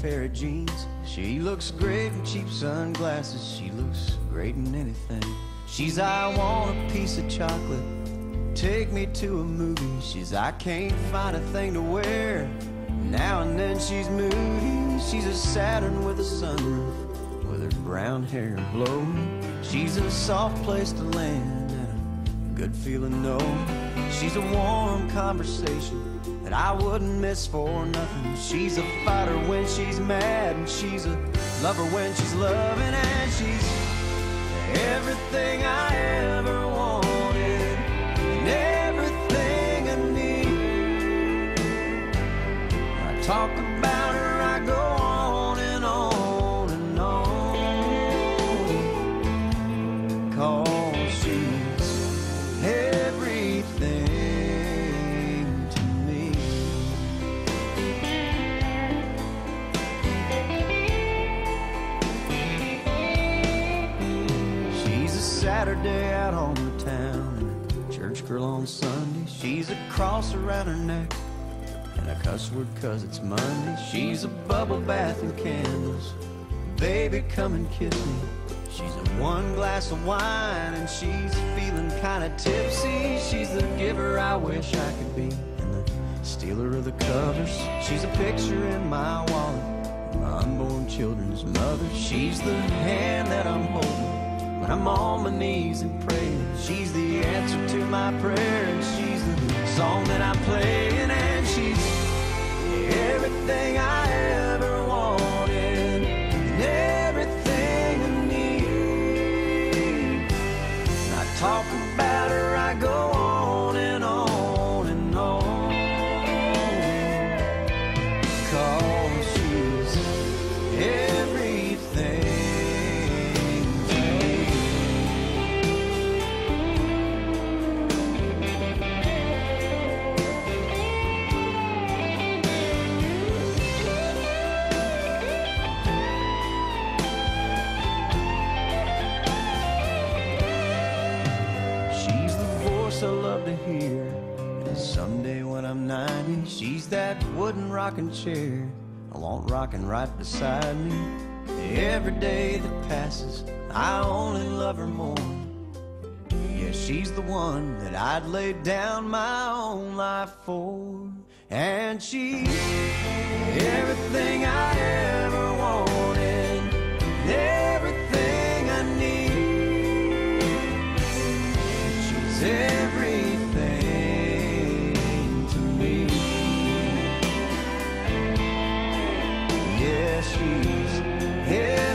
pair of jeans. She looks great in cheap sunglasses. She looks great in anything. She's, I want a piece of chocolate. Take me to a movie. She's, I can't find a thing to wear. Now and then she's moody. She's a Saturn with a sunroof, with her brown hair blowing. She's a soft place to land and a good feeling, no. She's a warm conversation that I wouldn't miss for nothing. She's a fighter when she's mad, and she's a lover when she's loving, and she's everything I ever wanted, and everything I need. I talk about Saturday out on the town and church girl on Sunday. She's a cross around her neck and a cuss word cause it's Monday. She's a bubble bath and candles. Baby, come and kiss me. She's a one glass of wine and she's feeling kinda tipsy. She's the giver I wish I could be and the stealer of the covers. She's a picture in my wallet, my unborn children's mother. She's the hand I'm on my knees and praying. She's the answer to my prayer and she's the song that I'm playing and she's everything I 90, she's that wooden rocking chair. I want rocking right beside me. Every day that passes, I only love her more. Yeah, she's the one that I'd lay down my own life for. And she's everything I ever wanted, she's.